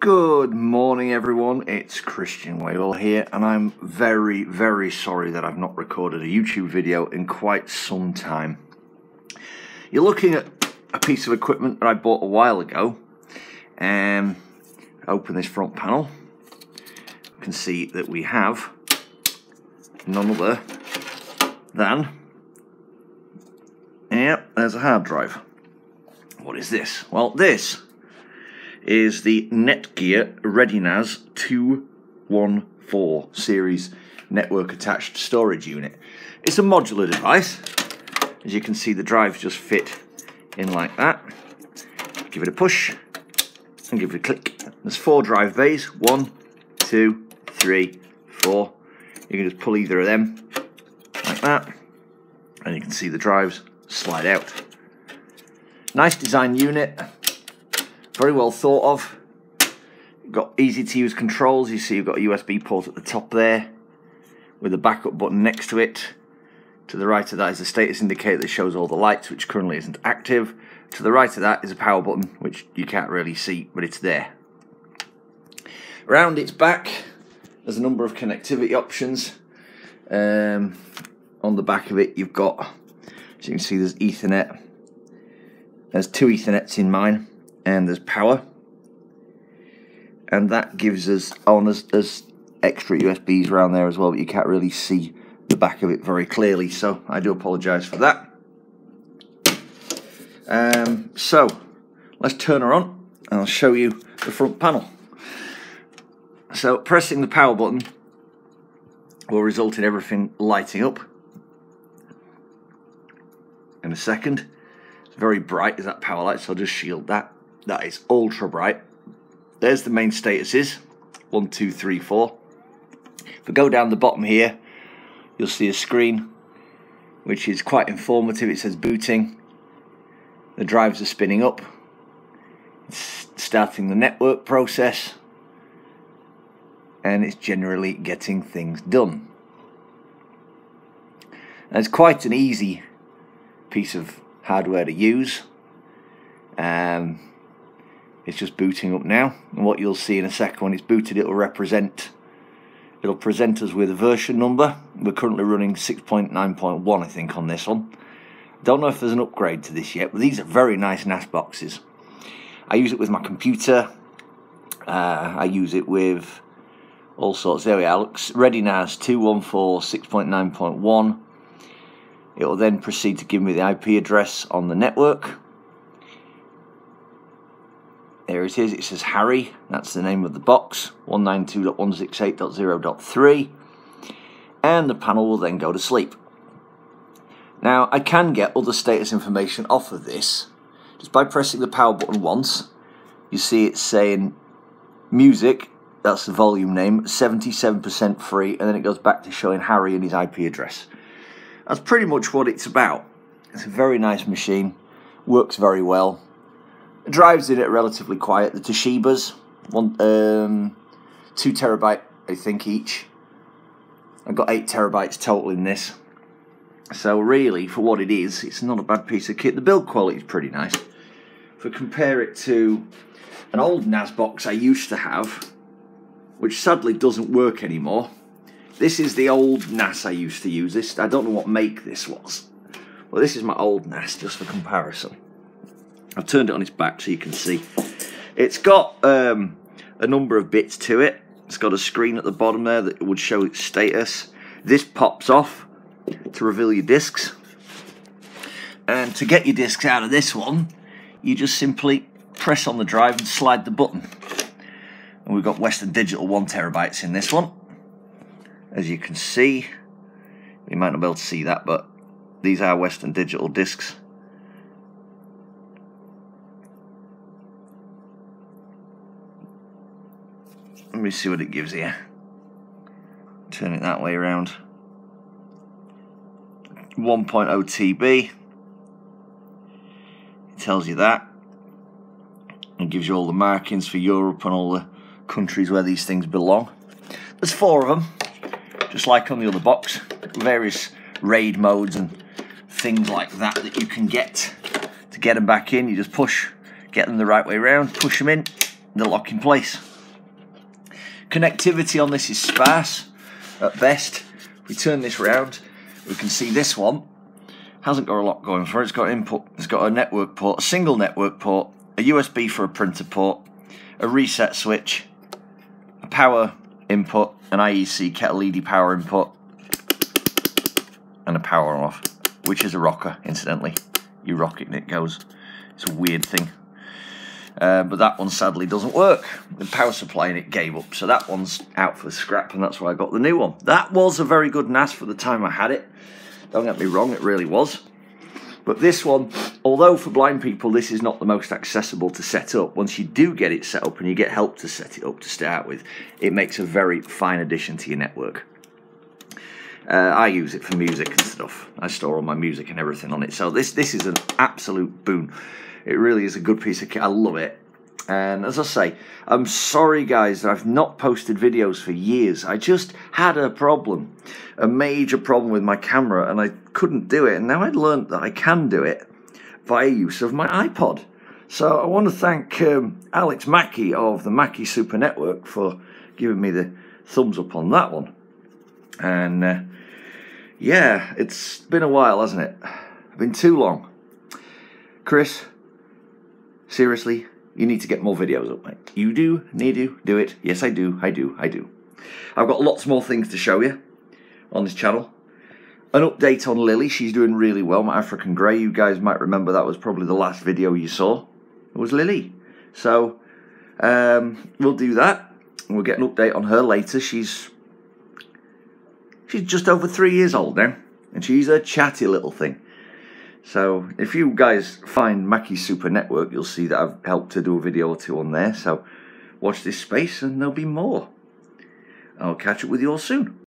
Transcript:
Good morning, everyone. It's Christian Wavell here, and I'm very, very sorry that I've not recorded a YouTube video in quite some time. You're looking at a piece of equipment that I bought a while ago. Um, open this front panel. You can see that we have none other than. Yep, there's a hard drive. What is this? Well, this is the Netgear ReadyNAS 214 series network attached storage unit. It's a modular device. As you can see, the drives just fit in like that. Give it a push and give it a click. There's four drive bays. One, two, three, four. You can just pull either of them like that. And you can see the drives slide out. Nice design unit very well thought of. got easy to use controls. You see you've got a USB port at the top there with a backup button next to it. To the right of that is a status indicator that shows all the lights, which currently isn't active. To the right of that is a power button, which you can't really see, but it's there. Around its back, there's a number of connectivity options. Um, on the back of it, you've got, as you can see, there's Ethernet. There's two Ethernets in mine and there's power. And that gives us oh there's, there's extra USBs around there as well but you can't really see the back of it very clearly so I do apologize for that. Um, so let's turn her on and I'll show you the front panel. So pressing the power button will result in everything lighting up. In a second it's very bright is that power light so I'll just shield that that is ultra bright. There's the main statuses. One, two, three, four. If we go down the bottom here, you'll see a screen which is quite informative. It says booting. The drives are spinning up. It's starting the network process. And it's generally getting things done. And it's quite an easy piece of hardware to use. Um, it's just booting up now. And what you'll see in a second when it's booted it'll represent it'll present us with a version number. We're currently running 6.9.1 I think on this one. Don't know if there's an upgrade to this yet but these are very nice NAS boxes. I use it with my computer. Uh, I use it with all sorts. There we are. Looks ReadyNAS 214 6.9.1 it will then proceed to give me the IP address on the network there it is, it says Harry, that's the name of the box, 192.168.0.3, and the panel will then go to sleep. Now, I can get other status information off of this just by pressing the power button once. You see it's saying music, that's the volume name, 77% free, and then it goes back to showing Harry and his IP address. That's pretty much what it's about. It's a very nice machine, works very well. Drives in it relatively quiet. The Toshibas, one, um, two terabyte, I think each. I've got eight terabytes total in this. So really, for what it is, it's not a bad piece of kit. The build quality is pretty nice. If I compare it to an old NAS box I used to have, which sadly doesn't work anymore. This is the old NAS I used to use. This I don't know what make this was. Well, this is my old NAS, just for comparison. I've turned it on its back so you can see. It's got um, a number of bits to it. It's got a screen at the bottom there that would show its status. This pops off to reveal your discs. And to get your discs out of this one, you just simply press on the drive and slide the button. And we've got Western Digital 1 terabytes in this one. As you can see, you might not be able to see that, but these are Western Digital discs. Me see what it gives here. Turn it that way around. 1.0 TB. It tells you that. It gives you all the markings for Europe and all the countries where these things belong. There's four of them, just like on the other box. Various RAID modes and things like that that you can get to get them back in. You just push, get them the right way around, push them in, they lock in place. Connectivity on this is sparse at best. If we turn this round, we can see this one hasn't got a lot going for it. It's got input, it's got a network port, a single network port, a USB for a printer port, a reset switch, a power input, an IEC kettle lead power input, and a power off, which is a rocker, incidentally. You rock it and it goes. It's a weird thing. Uh, but that one sadly doesn't work. The power supply in it gave up, so that one's out for scrap, and that's why I got the new one. That was a very good NAS for the time I had it. Don't get me wrong, it really was. But this one, although for blind people this is not the most accessible to set up, once you do get it set up and you get help to set it up to start with, it makes a very fine addition to your network. Uh, I use it for music and stuff. I store all my music and everything on it. So this this is an absolute boon. It really is a good piece of kit. I love it. And as I say, I'm sorry guys that I've not posted videos for years. I just had a problem, a major problem with my camera and I couldn't do it. And now I'd learned that I can do it via use of my iPod. So I want to thank um, Alex Mackey of the Mackey Super Network for giving me the thumbs up on that one. And uh, yeah, it's been a while, hasn't it? Been too long. Chris, seriously, you need to get more videos up, mate. You do need to do it. Yes, I do. I do. I do. I've got lots more things to show you on this channel. An update on Lily. She's doing really well. My African Grey. You guys might remember that was probably the last video you saw. It was Lily. So, um, we'll do that. We'll get an update on her later. She's she's just over three years old now. And she's a chatty little thing. So if you guys find Mackey Super Network, you'll see that I've helped to do a video or two on there. So watch this space and there'll be more. I'll catch up with you all soon.